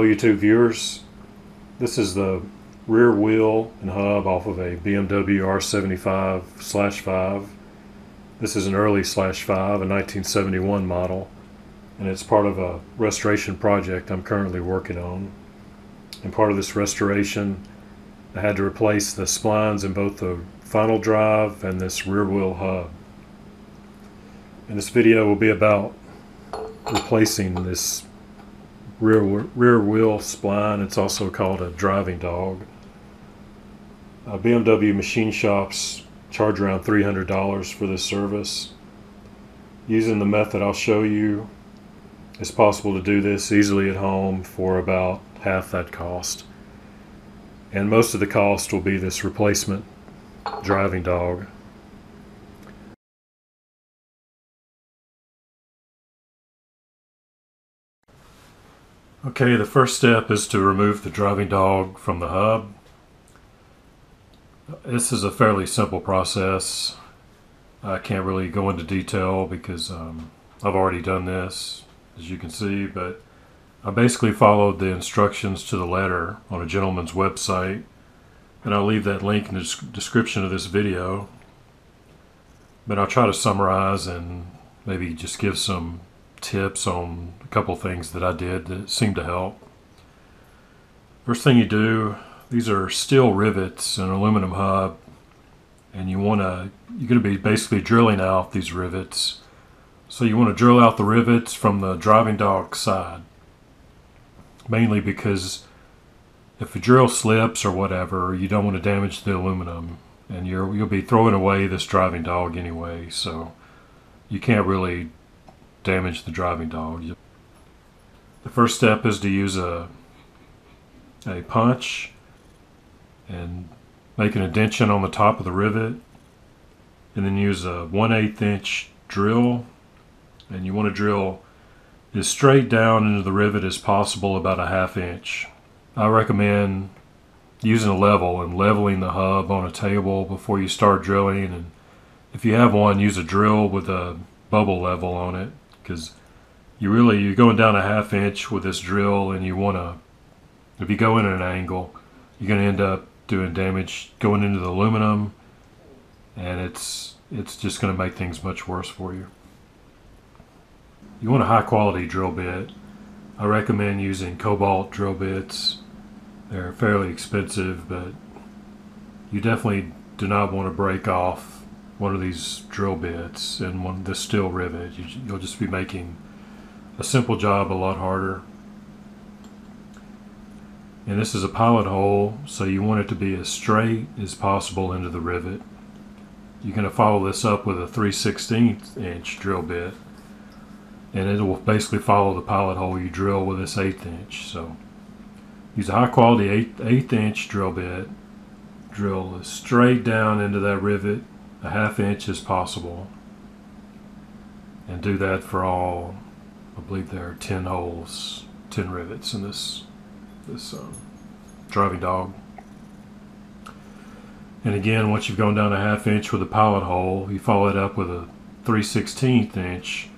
Hello YouTube viewers. This is the rear wheel and hub off of a BMW R75 slash 5. This is an early slash 5, a 1971 model, and it's part of a restoration project I'm currently working on. And part of this restoration, I had to replace the splines in both the final drive and this rear wheel hub. And this video will be about replacing this rear rear wheel spline. It's also called a driving dog. Uh, BMW machine shops charge around $300 for this service. Using the method I'll show you, it's possible to do this easily at home for about half that cost. And most of the cost will be this replacement driving dog. Okay, the first step is to remove the driving dog from the hub. This is a fairly simple process. I can't really go into detail because um, I've already done this, as you can see, but I basically followed the instructions to the letter on a gentleman's website, and I'll leave that link in the description of this video. But I'll try to summarize and maybe just give some tips on a couple things that I did that seemed to help. First thing you do, these are steel rivets and aluminum hub, and you want to, you're going to be basically drilling out these rivets. So you want to drill out the rivets from the driving dog side, mainly because if a drill slips or whatever, you don't want to damage the aluminum, and you're, you'll be throwing away this driving dog anyway, so you can't really damage the driving dog. The first step is to use a, a punch and make an indention on the top of the rivet and then use a 1 8 inch drill and you want to drill as straight down into the rivet as possible about a half inch. I recommend using a level and leveling the hub on a table before you start drilling and if you have one use a drill with a bubble level on it because you really you're going down a half inch with this drill and you want to if you go in at an angle you're going to end up doing damage going into the aluminum and it's it's just going to make things much worse for you. You want a high quality drill bit. I recommend using cobalt drill bits. They're fairly expensive but you definitely do not want to break off one of these drill bits and one this steel rivet, you, you'll just be making a simple job a lot harder. And this is a pilot hole, so you want it to be as straight as possible into the rivet. You're going to follow this up with a 3 16 inch drill bit, and it will basically follow the pilot hole you drill with this 8th inch. So use a high quality 8, 8 inch drill bit, drill straight down into that rivet a half inch as possible and do that for all I believe there are 10 holes 10 rivets in this this um, driving dog. And again once you've gone down a half inch with a pilot hole you follow it up with a 3 16th inch.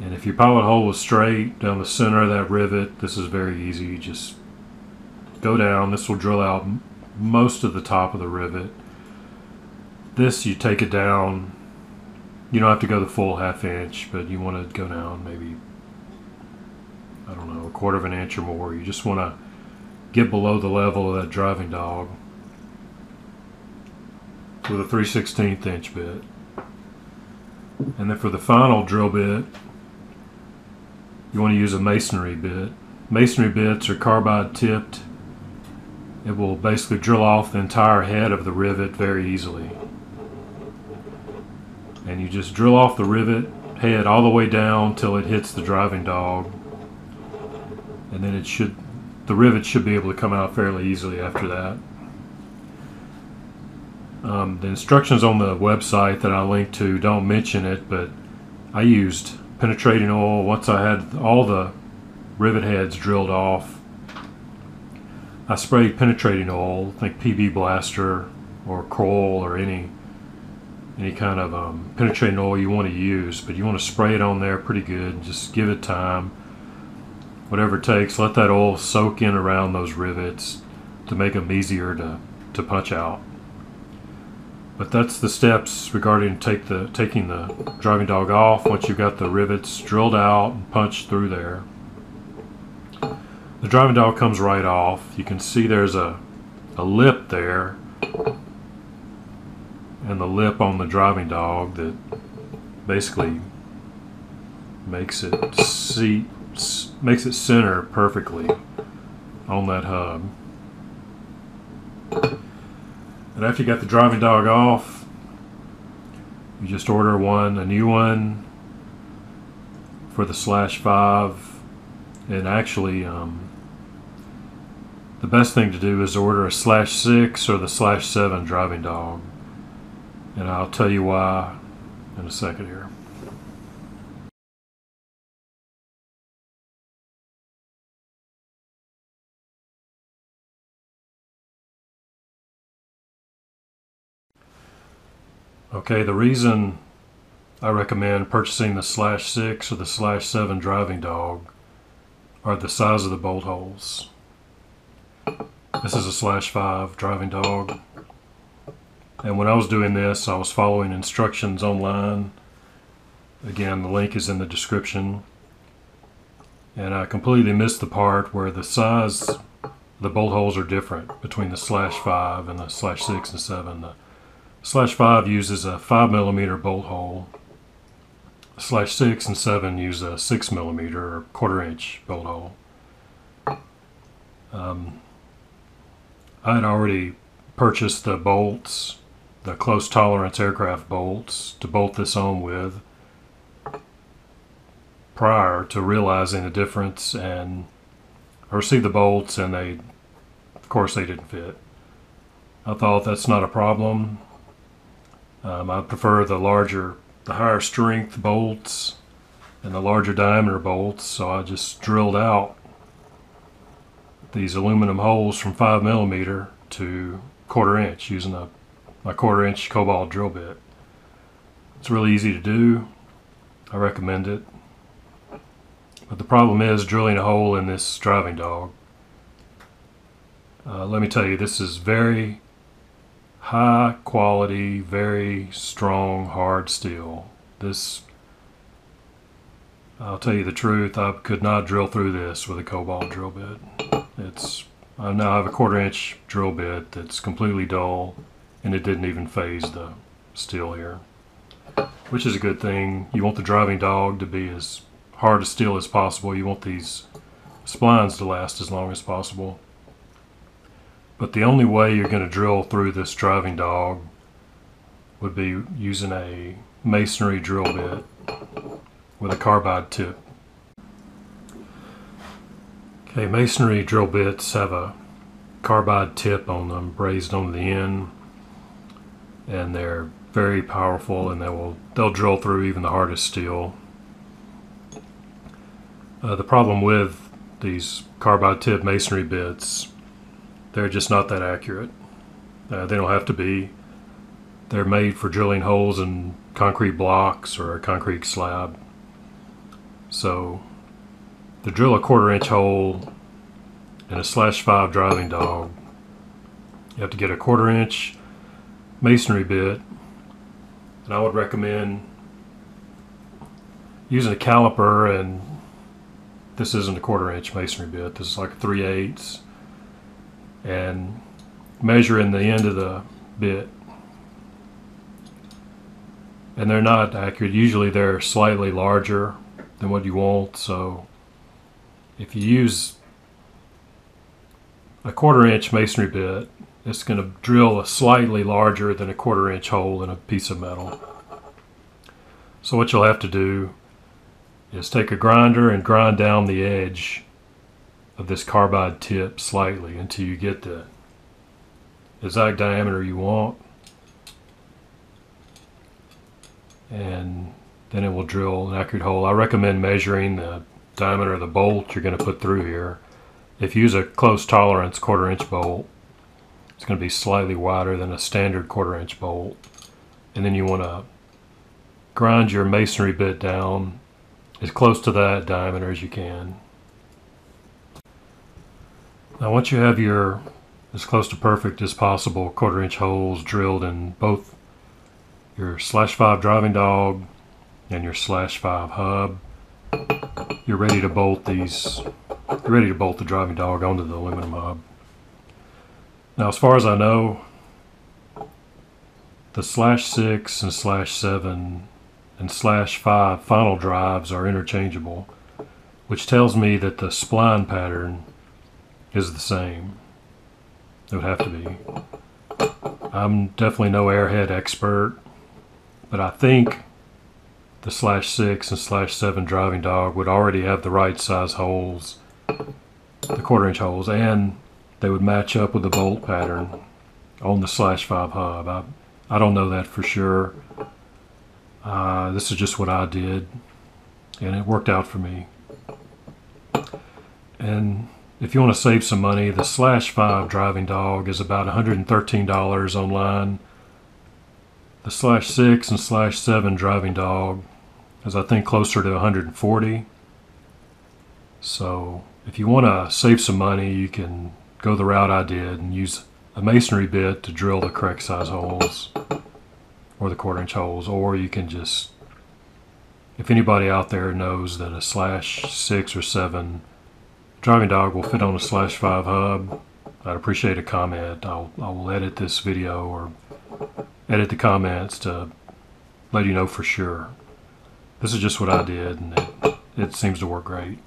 And if your pilot hole was straight down the center of that rivet this is very easy. You just go down. This will drill out most of the top of the rivet this, you take it down. You don't have to go the full half inch, but you want to go down maybe, I don't know, a quarter of an inch or more. You just want to get below the level of that driving dog with a 3 16th inch bit. And then for the final drill bit, you want to use a masonry bit. Masonry bits are carbide tipped. It will basically drill off the entire head of the rivet very easily and you just drill off the rivet head all the way down till it hits the driving dog. And then it should the rivet should be able to come out fairly easily after that. Um, the instructions on the website that I linked to don't mention it but I used penetrating oil once I had all the rivet heads drilled off. I sprayed penetrating oil think PB Blaster or Kroil or any any kind of um, penetrating oil you want to use, but you want to spray it on there pretty good. Just give it time. whatever it takes. Let that oil soak in around those rivets to make them easier to, to punch out. But that's the steps regarding take the taking the driving dog off once you've got the rivets drilled out and punched through there. The driving dog comes right off. You can see there's a, a lip there and the lip on the driving dog that basically makes it seat makes it center perfectly on that hub. And after you got the driving dog off, you just order one, a new one for the slash five. And actually, um, the best thing to do is order a slash six or the slash seven driving dog. And I'll tell you why in a second here. Okay, the reason I recommend purchasing the slash 6 or the slash 7 driving dog are the size of the bolt holes. This is a slash 5 driving dog. And when I was doing this, I was following instructions online. Again, the link is in the description. And I completely missed the part where the size, the bolt holes are different between the slash 5 and the slash 6 and 7. The Slash 5 uses a 5 millimeter bolt hole. Slash 6 and 7 use a 6 millimeter or quarter inch bolt hole. Um, I had already purchased the bolts, the close tolerance aircraft bolts, to bolt this on with prior to realizing the difference and I received the bolts and they of course they didn't fit. I thought that's not a problem. Um, I prefer the larger, the higher strength bolts and the larger diameter bolts. So I just drilled out these aluminum holes from five millimeter to quarter inch using a my quarter inch cobalt drill bit. It's really easy to do. I recommend it. But the problem is drilling a hole in this driving dog. Uh, let me tell you, this is very high quality, very strong, hard steel. This, I'll tell you the truth, I could not drill through this with a cobalt drill bit. It's, I now have a quarter inch drill bit that's completely dull and it didn't even faze the steel here. Which is a good thing. You want the driving dog to be as hard to steel as possible. You want these splines to last as long as possible. But the only way you're going to drill through this driving dog would be using a masonry drill bit with a carbide tip. Okay, masonry drill bits have a carbide tip on them, brazed on the end, and they're very powerful and they will they'll drill through even the hardest steel. Uh, the problem with these carbide tip masonry bits they're just not that accurate. Uh, they don't have to be. They're made for drilling holes in concrete blocks or a concrete slab. So to drill a quarter inch hole in a slash five driving dog, you have to get a quarter inch masonry bit. And I would recommend using a caliper and this isn't a quarter inch masonry bit. This is like 3 eighths and measuring the end of the bit. And they're not accurate. Usually they're slightly larger than what you want. So if you use a quarter inch masonry bit, it's going to drill a slightly larger than a quarter inch hole in a piece of metal. So what you'll have to do is take a grinder and grind down the edge of this carbide tip slightly until you get the exact diameter you want and then it will drill an accurate hole. I recommend measuring the diameter of the bolt you're going to put through here. If you use a close tolerance quarter inch bolt it's going to be slightly wider than a standard quarter inch bolt and then you want to grind your masonry bit down as close to that diameter as you can Now once you have your as close to perfect as possible quarter inch holes drilled in both your slash 5 driving dog and your slash 5 hub, you're ready to bolt these, you're ready to bolt the driving dog onto the aluminum hub. Now as far as I know, the slash 6 and slash 7 and slash 5 final drives are interchangeable, which tells me that the spline pattern is the same. It would have to be. I'm definitely no airhead expert, but I think the slash 6 and slash 7 driving dog would already have the right size holes, the quarter inch holes, and they would match up with the bolt pattern on the slash 5 hub. I, I don't know that for sure. Uh, this is just what I did, and it worked out for me. And if you want to save some money, the Slash 5 driving dog is about $113 online. The Slash 6 and Slash 7 driving dog is, I think, closer to 140 So if you want to save some money, you can go the route I did and use a masonry bit to drill the correct size holes or the quarter inch holes, or you can just, if anybody out there knows that a slash 6 or 7 driving dog will fit on a slash 5 hub, I'd appreciate a comment. I'll, I will edit this video or edit the comments to let you know for sure. This is just what I did and it, it seems to work great.